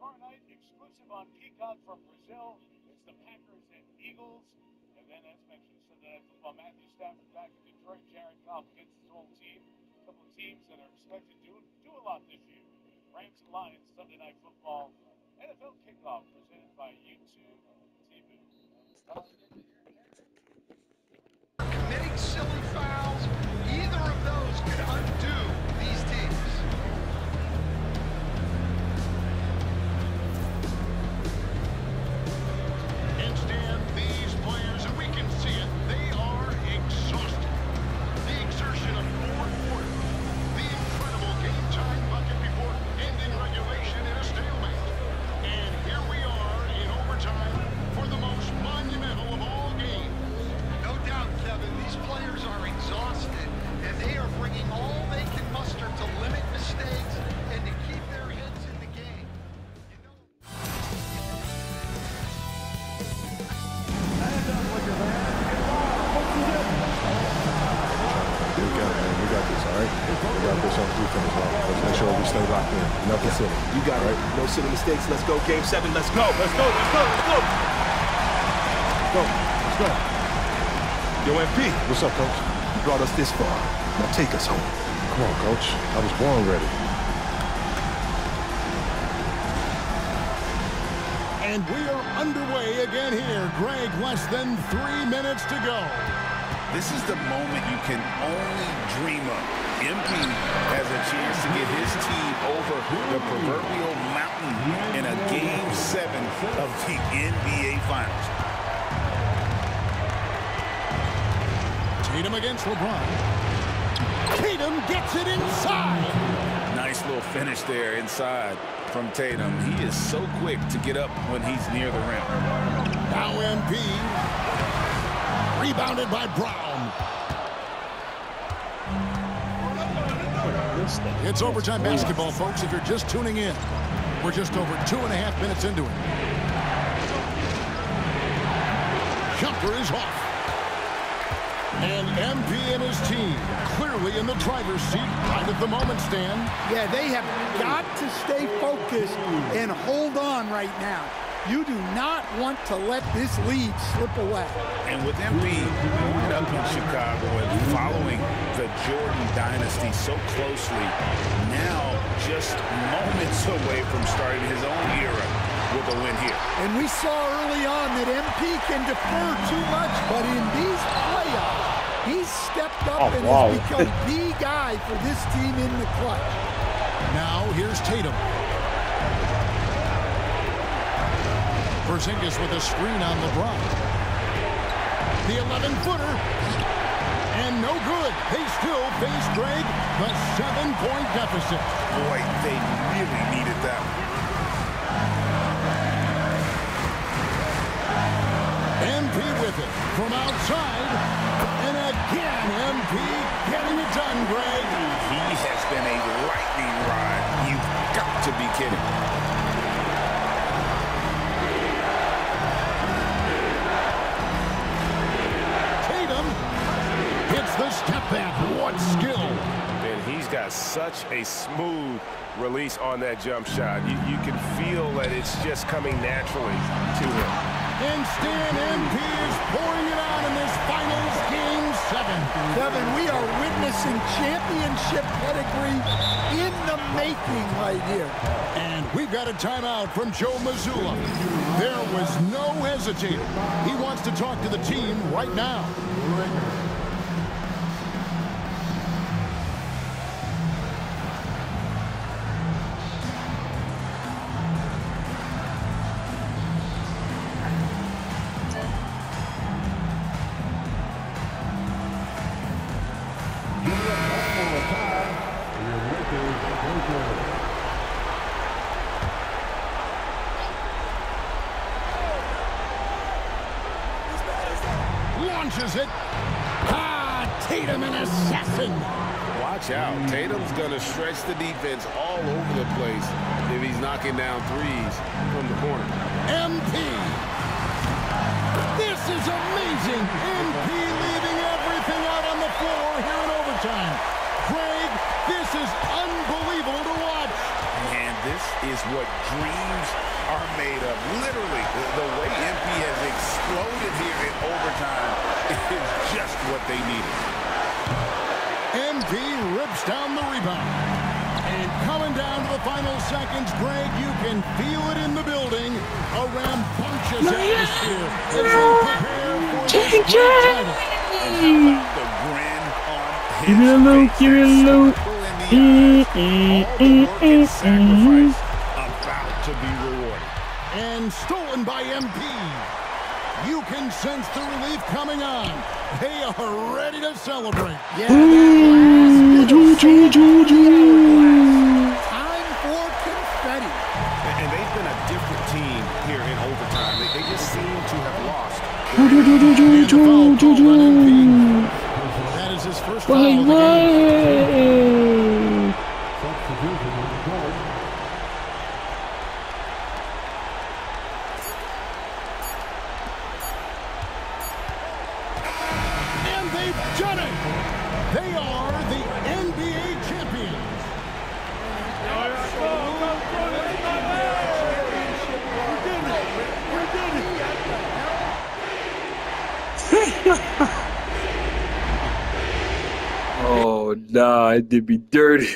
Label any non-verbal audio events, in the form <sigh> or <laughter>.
tomorrow night, exclusive on Peacock from Brazil. It's the Packers and Eagles. And then, as mentioned, Sunday Night Football, Matthew Stafford back in Detroit, Jared Goff against his old team. A couple of teams that are expected to do, a lot this year. Rams and Lions, Sunday Night Football. NFL kickoff presented by YouTube TV. We got this on defense, bro. Let's make sure we stay locked in. Nothing silly. You got it. No silly mistakes. Let's go. Game seven. Let's go. Let's go. Let's go. Let's go. Go. Let's go. Yo, MP. What's up, coach? You brought us this far. Now take us home. Come on, coach. I was born ready. And we are underway again here. Greg, less than three minutes to go. This is the moment you can only dream of. MP has a chance to get his team over the proverbial mountain in a game seven of the NBA Finals. Tatum against LeBron. Tatum gets it inside. Nice little finish there inside from Tatum. He is so quick to get up when he's near the rim. Now MP. Rebounded by Brown. It's overtime basketball, folks, if you're just tuning in. We're just over two and a half minutes into it. Jumper is off. And MP and his team clearly in the driver's seat right at the moment, Stan. Yeah, they have got to stay focused and hold on right now. You do not want to let this lead slip away. And with MP growing up in Chicago and following the Jordan dynasty so closely, now just moments away from starting his own era with a win here. And we saw early on that MP can defer too much, but in these playoffs, he's stepped up Oh, and wow. has become <laughs> the guy for this team in the clutch. Now here's Tatum. Porzingis with a screen on LeBron. The 11-footer. And no good. They still face Greg the seven-point deficit. Boy, they really needed that. MP with it from outside. And again, MP getting it done, Greg. He has been a lightning rod. You've got to be kidding. Such a smooth release on that jump shot. You, you can feel that it's just coming naturally to him. And Stan MP is pouring it on in this finals game seven. Kevin, we are witnessing championship pedigree in the making right here. And we've got a timeout from Joe Mazzulla. There was no hesitating. He wants to talk to the team right now. It. Ah, Tatum an assassin. Watch out. Tatum's going to stretch the defense all over the place if he's knocking down threes from the corner. MP. This is amazing. MP leaving everything out on the floor here in overtime. Craig, this is unbelievable to watch. And this is what dreams are made of. Literally, the, the way MP has exploded here in overtime is just what they needed. MP rips down the rebound. And coming down to the final seconds, Greg, you can feel it in the building. A rambunctious atmosphere as they prepare for this great title. And how about the grin on his Give me a loot, face? give me a That loot. sparkle in the eyes. All the work and sacrifice about to be rewarded. And stolen by MP. You can sense the relief coming on. They are ready to celebrate. Yeah, that last bit of sand on the hourglass. Time for confetti. And and they've been a different team here in overtime. They, they just seem to have lost. And the foul called on MP. That is his first foul Why, of the game. <laughs> Oh, nah, it did be dirty.